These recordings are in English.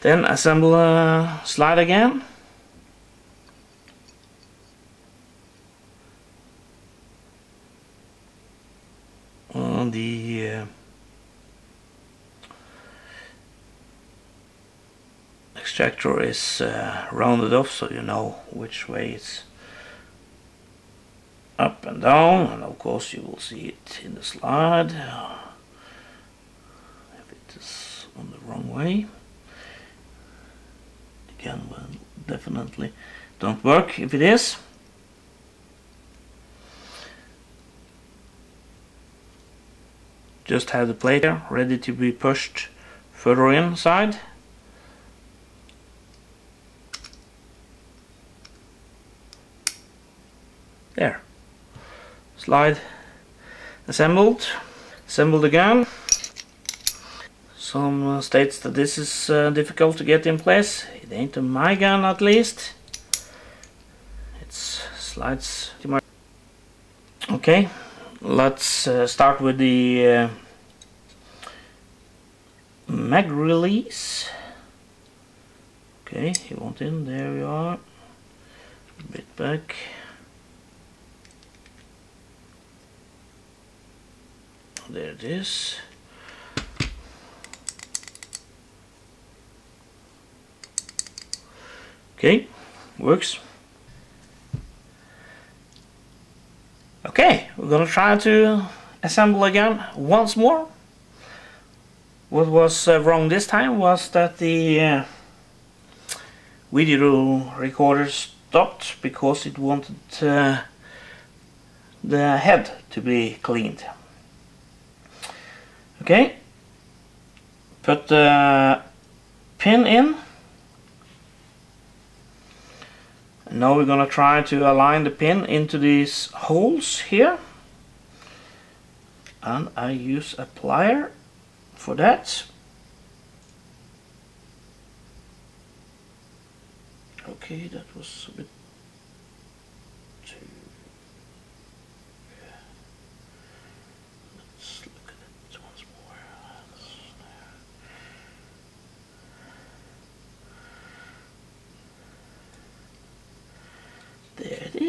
Then assemble a slide again. On the uh, extractor is uh, rounded off so you know which way it's up and down and of course you will see it in the slide if it is on the wrong way will definitely don't work. If it is just have the plate there ready to be pushed further inside. There. Slide assembled. Assembled again. Some uh, states that this is uh, difficult to get in place on my gun at least. It slides okay let's uh, start with the uh, mag release. Okay you want in there we are. A bit back. There it is okay works okay we're gonna try to assemble again once more what was uh, wrong this time was that the uh, video recorder stopped because it wanted uh, the head to be cleaned Okay. Put the pin in. And now we're gonna try to align the pin into these holes here. And I use a plier for that. Okay, that was a bit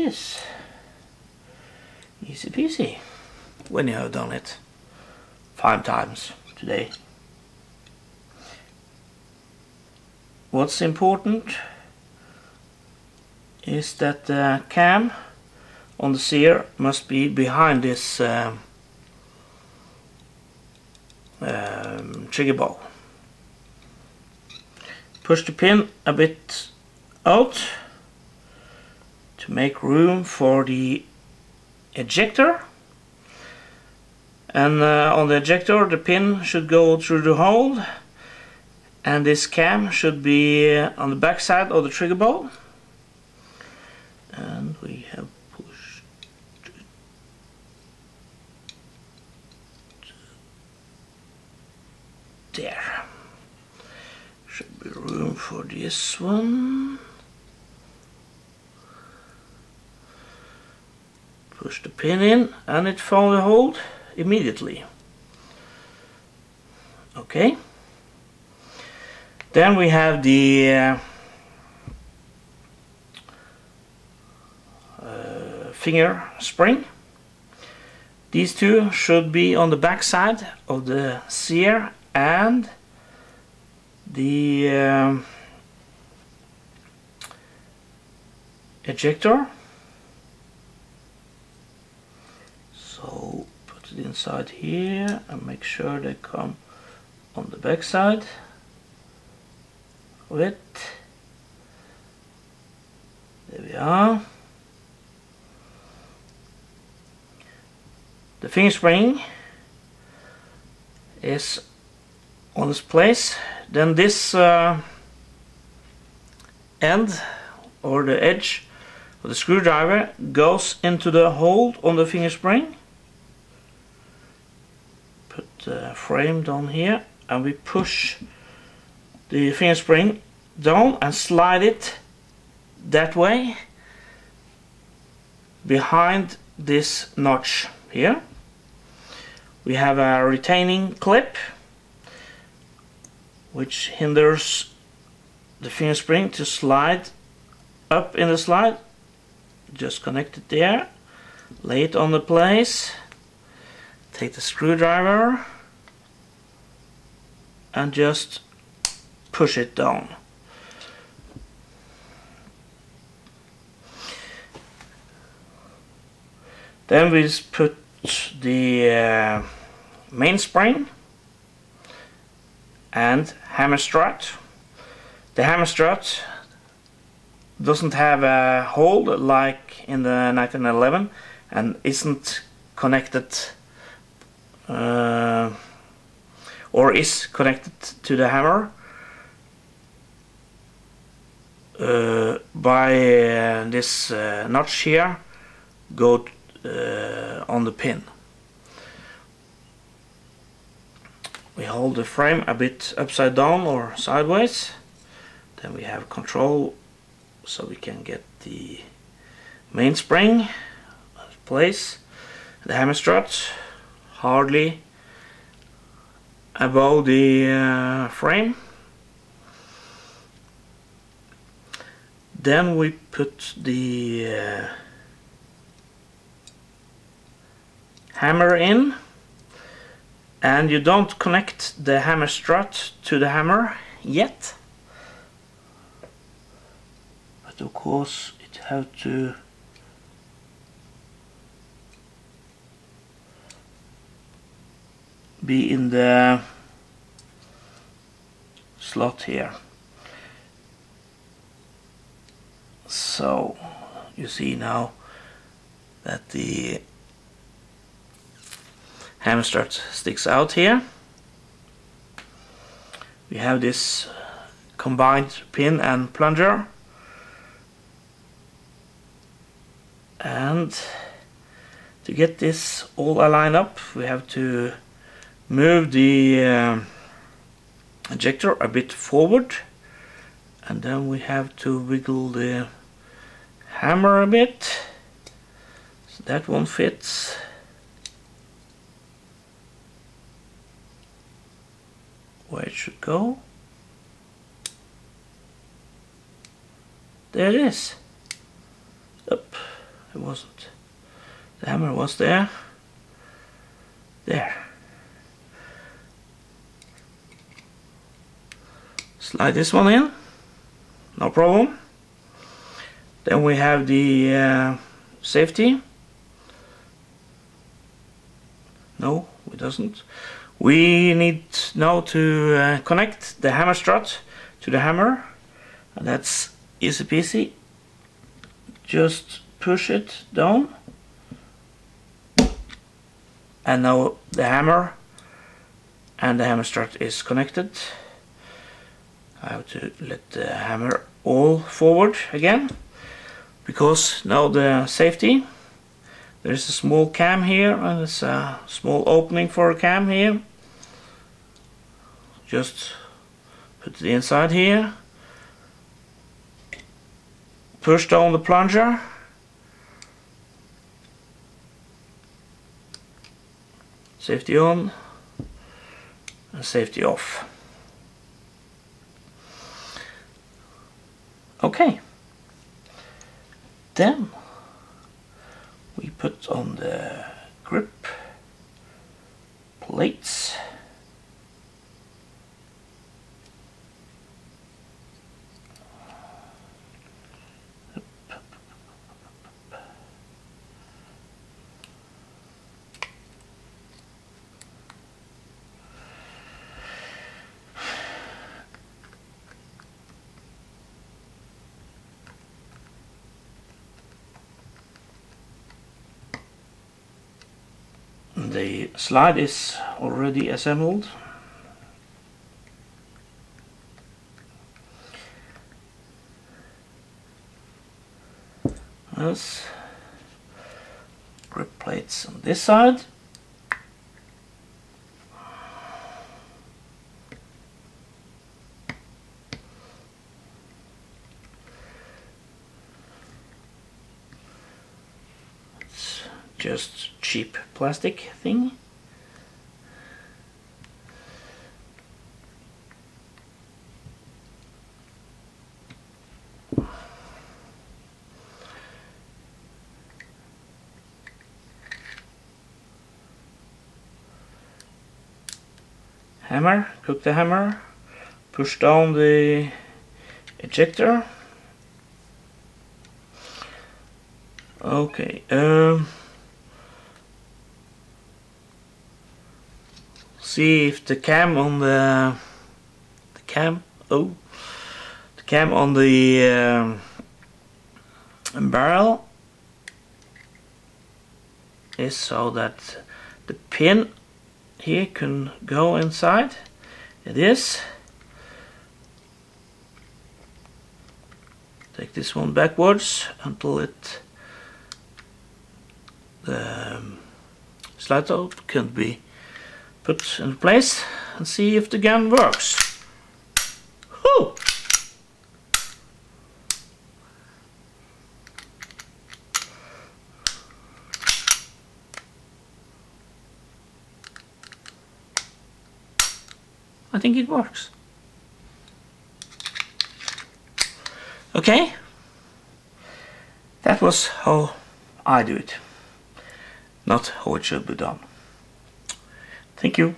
There it is. Easy peasy. When you have done it five times today. What's important is that the cam on the sear must be behind this um, um, trigger ball. Push the pin a bit out to make room for the ejector. And uh, on the ejector the pin should go through the hole and this cam should be on the back side of the trigger bolt. And we have pushed there. Should be room for this one push the pin in and it found a hold immediately. Okay. Then we have the uh, uh, finger spring. These two should be on the back side of the sear and the um, ejector so put it inside here and make sure they come on the back side of it. There we are. The finger spring is on its place. Then this uh, end or the edge of the screwdriver goes into the hole on the finger spring the frame down here and we push the finger spring down and slide it that way behind this notch here. We have a retaining clip which hinders the finger spring to slide up in the slide. Just connect it there lay it on the place take the screwdriver and just push it down. Then we put the uh, main spring and hammer strut. The hammer strut doesn't have a hole like in the 1911 and isn't connected uh, or is connected to the hammer uh, by uh, this uh, notch here go uh, on the pin. We hold the frame a bit upside down or sideways then we have control so we can get the mainspring place the hammer strut hardly above the uh, frame then we put the uh, hammer in and you don't connect the hammer strut to the hammer yet. But of course it have to be in the slot here. So you see now that the hammer sticks out here. We have this combined pin and plunger. And to get this all aligned up we have to move the uh, ejector a bit forward and then we have to wiggle the hammer a bit so that one fits where it should go there it is up it wasn't. The hammer was there. There. Slide this one in. No problem. Then we have the uh, safety. No, it doesn't. We need now to uh, connect the hammer strut to the hammer. And that's easy peasy. Just push it down and now the hammer and the hammer strut is connected I have to let the hammer all forward again because now the safety there's a small cam here and there's a small opening for a cam here. Just put the inside here. Push down the plunger. Safety on and safety off okay. Then we put on the grip plates the slide is already assembled Yes. grip plates on this side just cheap plastic thing. Hammer, cock the hammer, push down the ejector. Okay, um, see if the cam on the the cam oh the cam on the um, barrel is so that the pin here can go inside. It is. Take this one backwards until it the um, slide out can be put in place and see if the gun works. Whew! I think it works. Okay, that was how I do it, not how it should be done. Thank you.